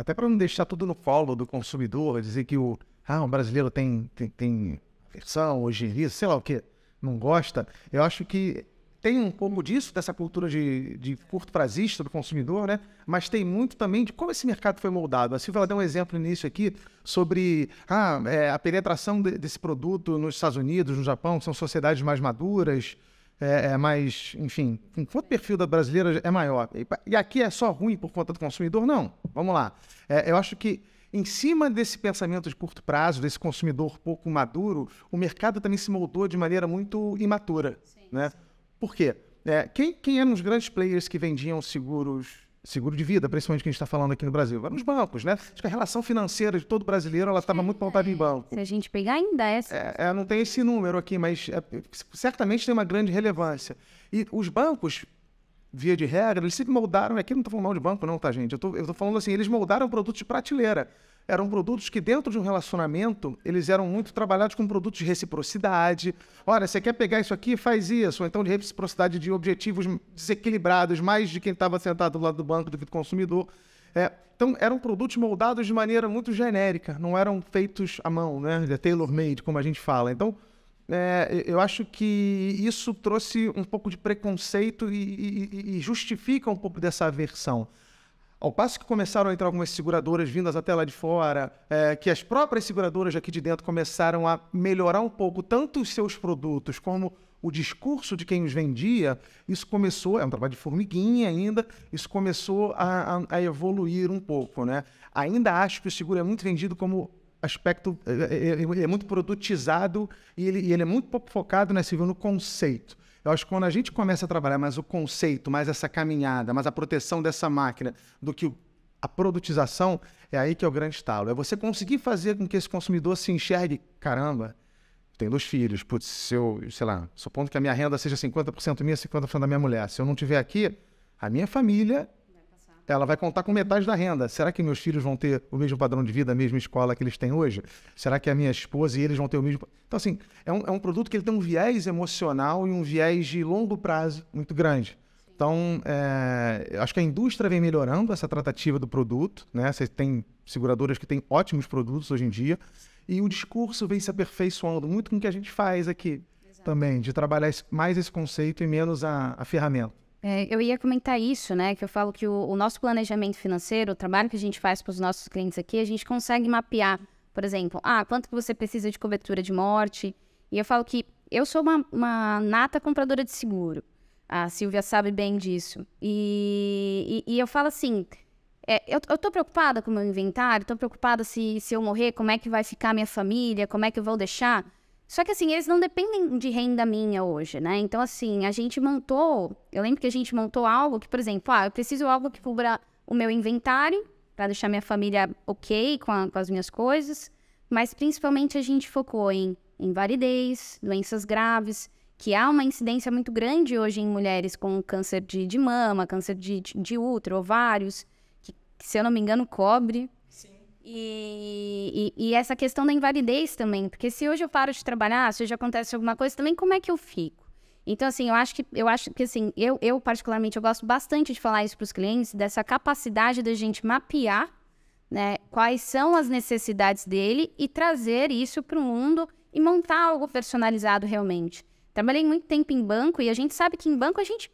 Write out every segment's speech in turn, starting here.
até para não deixar tudo no colo do consumidor, dizer que o, ah, o brasileiro tem, tem, tem versão, ojeriza, sei lá o que, não gosta, eu acho que tem um pouco disso, dessa cultura de, de curto prazista do consumidor, né? Mas tem muito também de como esse mercado foi moldado. A Silvia deu um exemplo nisso aqui sobre ah, é, a penetração de, desse produto nos Estados Unidos, no Japão, que são sociedades mais maduras, é, é mais, enfim, enquanto o perfil da brasileira é maior. E, e, aqui é só ruim por conta do consumidor? Não. Vamos lá. É, eu acho que em cima desse pensamento de curto prazo, desse consumidor pouco maduro, o mercado também se moldou de maneira muito imatura, sim, né? Sim. Por quê? É, quem, quem eram os grandes players que vendiam seguros seguro de vida, principalmente que a gente está falando aqui no Brasil. Eram os bancos, né? Acho que a relação financeira de todo brasileiro ela estava muito pautada em banco. Se a gente pegar ainda essa. É, é, não tem esse número aqui, mas é, certamente tem uma grande relevância. E os bancos, via de regra, eles sempre moldaram. Aqui não estou falando mal de banco, não, tá, gente? Eu estou falando assim, eles moldaram produtos de prateleira eram produtos que dentro de um relacionamento, eles eram muito trabalhados com produtos de reciprocidade. Olha, você quer pegar isso aqui, faz isso. Ou então de reciprocidade de objetivos desequilibrados, mais de quem estava sentado do lado do banco do que do consumidor. É, então, eram produtos moldados de maneira muito genérica, não eram feitos à mão, né? tailor-made, como a gente fala. Então, é, eu acho que isso trouxe um pouco de preconceito e, e, e justifica um pouco dessa aversão. Ao passo que começaram a entrar algumas seguradoras vindas até lá de fora, é, que as próprias seguradoras aqui de dentro começaram a melhorar um pouco tanto os seus produtos como o discurso de quem os vendia, isso começou, é um trabalho de formiguinha ainda, isso começou a, a, a evoluir um pouco, né? Ainda acho que o seguro é muito vendido como aspecto, é, é, é muito produtizado e ele, ele, é muito pouco focado nesse no conceito. Eu acho que quando a gente começa a trabalhar mais o conceito, mais essa caminhada, mais a proteção dessa máquina do que a produtização, é aí que é o grande estalo. É você conseguir fazer com que esse consumidor se enxergue, caramba, tenho dois filhos, putz, se eu, sei lá, supondo que a minha renda seja 50% minha, 50% da minha mulher, se eu não tiver aqui, a minha família ela vai contar com metade da renda. Será que meus filhos vão ter o mesmo padrão de vida, a mesma escola que eles têm hoje? Será que a minha esposa e eles vão ter o mesmo. Então, assim, é um, é um produto que ele tem um viés emocional e um viés de longo prazo muito grande. Então, é, acho que a indústria vem melhorando essa tratativa do produto, né? Você tem seguradoras que têm ótimos produtos hoje em dia, e o discurso vem se aperfeiçoando muito com o que a gente faz aqui Exato. também, de trabalhar mais esse conceito e menos a, a ferramenta. É, eu ia comentar isso, né? Que eu falo que o, o nosso planejamento financeiro, o trabalho que a gente faz para os nossos clientes aqui, a gente consegue mapear, por exemplo, ah, quanto que você precisa de cobertura de morte. E eu falo que eu sou uma, uma nata compradora de seguro. A Silvia sabe bem disso. E, e, e eu falo assim, é, eu, eu tô preocupada com o meu inventário, tô preocupada se, se eu morrer, como é que vai ficar a minha família, como é que eu vou deixar. Só que assim, eles não dependem de renda minha hoje, né? Então, assim, a gente montou. Eu lembro que a gente montou algo que, por exemplo, ah, eu preciso algo que cubra o meu inventário, para deixar minha família ok com, a, com, as minhas coisas. Mas principalmente a gente focou em invalidez, doenças graves, que há uma incidência muito grande hoje em mulheres com câncer de, de mama, câncer de, de, de útero, ovários, que, se eu não me engano, cobre e, e, e, essa questão da invalidez também, porque se hoje eu paro de trabalhar, se hoje acontece alguma coisa, também como é que eu fico? Então, assim, eu acho que, eu acho que assim, eu, eu particularmente, eu gosto bastante de falar isso para os clientes, dessa capacidade da gente mapear né, quais são as necessidades dele e trazer isso para o mundo e montar algo personalizado realmente. Trabalhei muito tempo em banco e a gente sabe que em banco a gente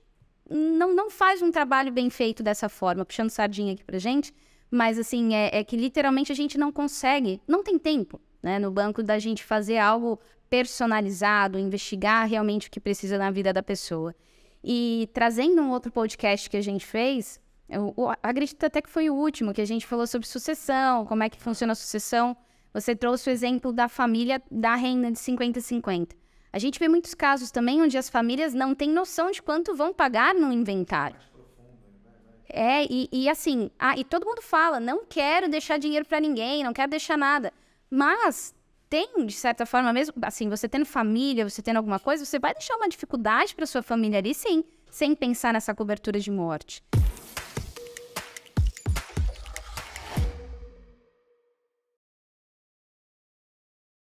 não, não faz um trabalho bem feito dessa forma, puxando sardinha aqui para gente, mas, assim, é, é que literalmente a gente não consegue, não tem tempo, né, no banco da gente fazer algo personalizado, investigar realmente o que precisa na vida da pessoa. E trazendo um outro podcast que a gente fez, eu, eu acredito até que foi o último, que a gente falou sobre sucessão, como é que funciona a sucessão. Você trouxe o exemplo da família da renda de 50-50. A gente vê muitos casos também onde as famílias não têm noção de quanto vão pagar no inventário. É, e, e assim, ah, e todo mundo fala, não quero deixar dinheiro para ninguém, não quero deixar nada. Mas tem, de certa forma, mesmo assim, você tendo família, você tendo alguma coisa, você vai deixar uma dificuldade para sua família ali, sim, sem pensar nessa cobertura de morte.